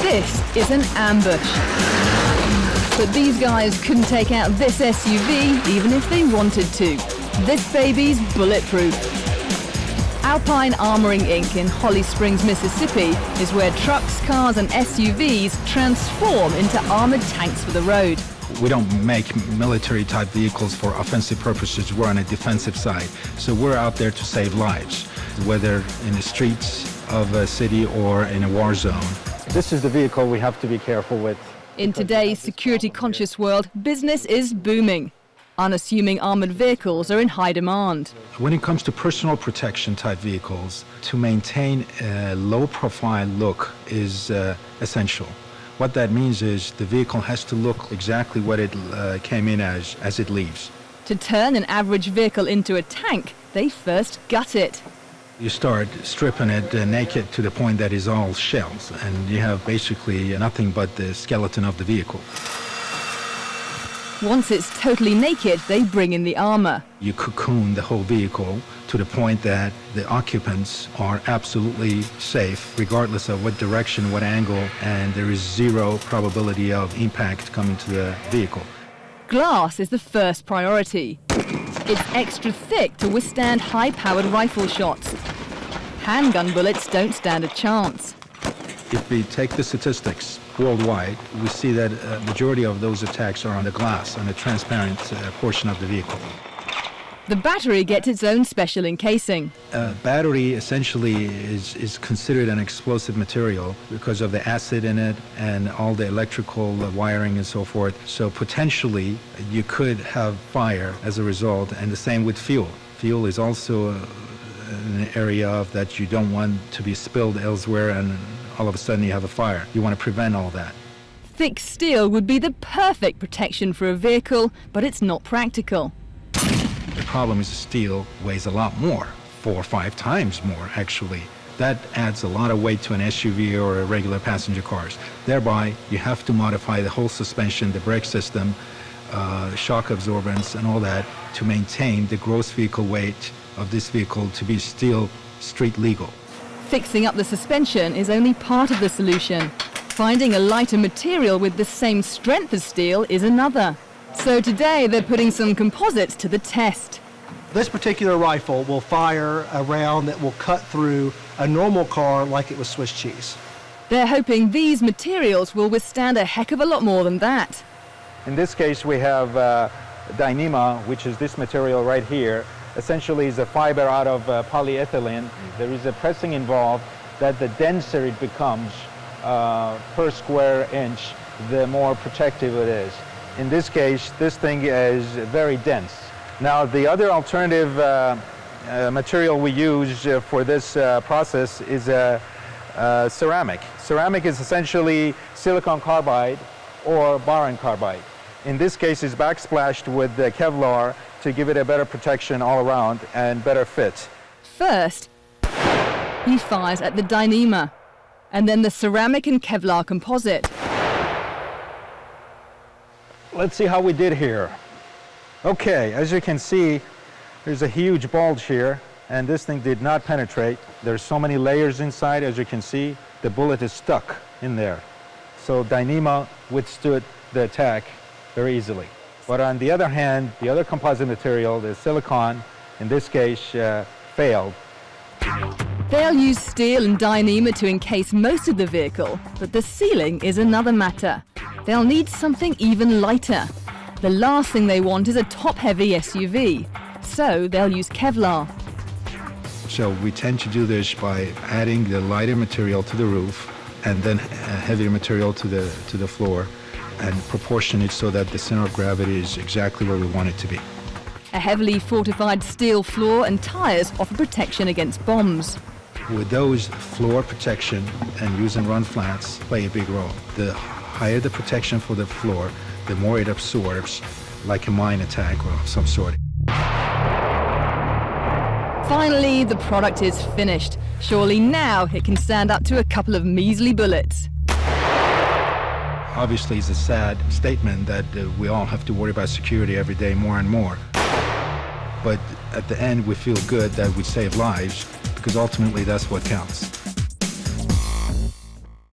This is an ambush. But these guys couldn't take out this SUV even if they wanted to. This baby's bulletproof. Alpine Armoring Inc. in Holly Springs, Mississippi is where trucks, cars and SUVs transform into armored tanks for the road. We don't make military type vehicles for offensive purposes. We're on a defensive side. So we're out there to save lives, whether in the streets of a city or in a war zone. This is the vehicle we have to be careful with. In today's security conscious world, business is booming. Unassuming armored vehicles are in high demand. When it comes to personal protection type vehicles, to maintain a low profile look is uh, essential. What that means is the vehicle has to look exactly what it uh, came in as as it leaves. To turn an average vehicle into a tank, they first gut it. You start stripping it uh, naked to the point that is all shells, and you have basically nothing but the skeleton of the vehicle. Once it's totally naked, they bring in the armor. You cocoon the whole vehicle to the point that the occupants are absolutely safe, regardless of what direction, what angle, and there is zero probability of impact coming to the vehicle. Glass is the first priority. It's extra thick to withstand high-powered rifle shots. Handgun bullets don't stand a chance. If we take the statistics worldwide, we see that a majority of those attacks are on the glass, on the transparent uh, portion of the vehicle. The battery gets its own special encasing. A battery essentially is, is considered an explosive material because of the acid in it and all the electrical uh, wiring and so forth. So potentially you could have fire as a result, and the same with fuel. Fuel is also a, an area of that you don't want to be spilled elsewhere and all of a sudden you have a fire. You want to prevent all that. Thick steel would be the perfect protection for a vehicle, but it's not practical. The problem is the steel weighs a lot more, four or five times more actually. That adds a lot of weight to an SUV or a regular passenger cars. Thereby, you have to modify the whole suspension, the brake system, uh, shock absorbance and all that to maintain the gross vehicle weight of this vehicle to be still street legal. Fixing up the suspension is only part of the solution. Finding a lighter material with the same strength as steel is another. So today they're putting some composites to the test. This particular rifle will fire a round that will cut through a normal car like it was Swiss cheese. They're hoping these materials will withstand a heck of a lot more than that. In this case, we have uh, Dyneema, which is this material right here. Essentially, is a fiber out of uh, polyethylene. There is a pressing involved that the denser it becomes uh, per square inch, the more protective it is. In this case, this thing is very dense. Now, the other alternative uh, uh, material we use uh, for this uh, process is uh, ceramic. Ceramic is essentially silicon carbide or boron carbide. In this case, it's backsplashed with the Kevlar to give it a better protection all around and better fit. First, he fires at the Dyneema, and then the ceramic and Kevlar composite. Let's see how we did here. Okay, as you can see, there's a huge bulge here, and this thing did not penetrate. There's so many layers inside, as you can see. The bullet is stuck in there. So Dyneema withstood the attack very easily. But on the other hand, the other composite material, the silicon, in this case, uh, failed. They'll use steel and Dyneema to encase most of the vehicle, but the ceiling is another matter. They'll need something even lighter. The last thing they want is a top-heavy SUV, so they'll use Kevlar. So we tend to do this by adding the lighter material to the roof and then heavier material to the, to the floor and proportion it so that the center of gravity is exactly where we want it to be. A heavily fortified steel floor and tires offer protection against bombs. With those, floor protection and use and run flats play a big role. The higher the protection for the floor, the more it absorbs, like a mine attack or of some sort. Finally, the product is finished. Surely now it can stand up to a couple of measly bullets. Obviously, it's a sad statement that uh, we all have to worry about security every day more and more. But at the end we feel good that we save lives because ultimately that's what counts.